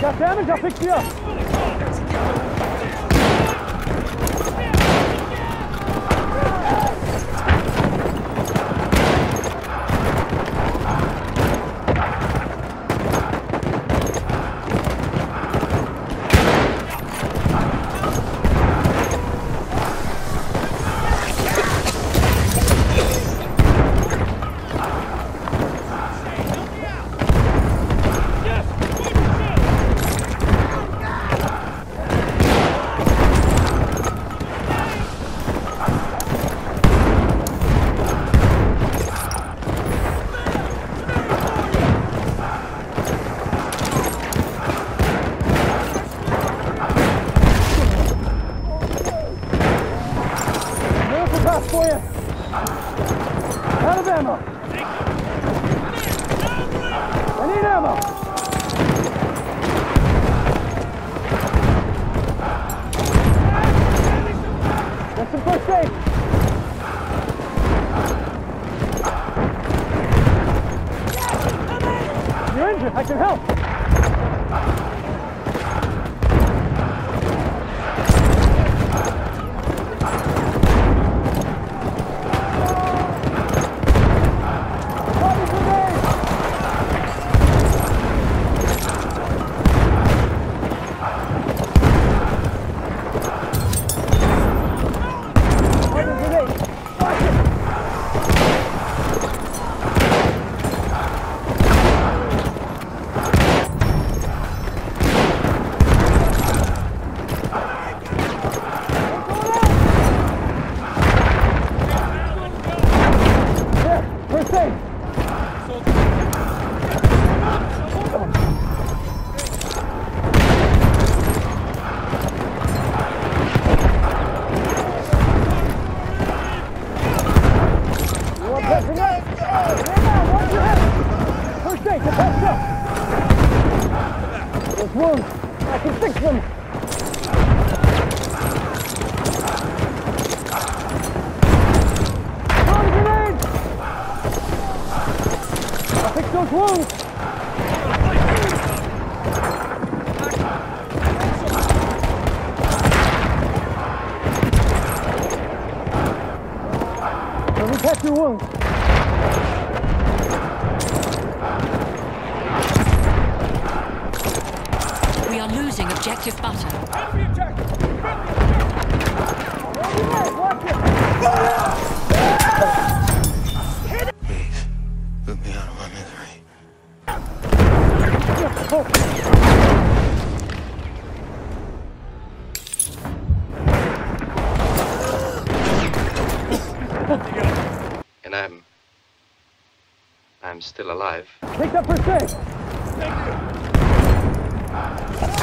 Já temos, já sei que Out of ammo. I need ammo. Some first aid. You're injured. I can help. I'll fix those wounds! Let me catch your wounds. We are losing objective butter. Watch it! And I'm. I'm still alive. Take that first aid!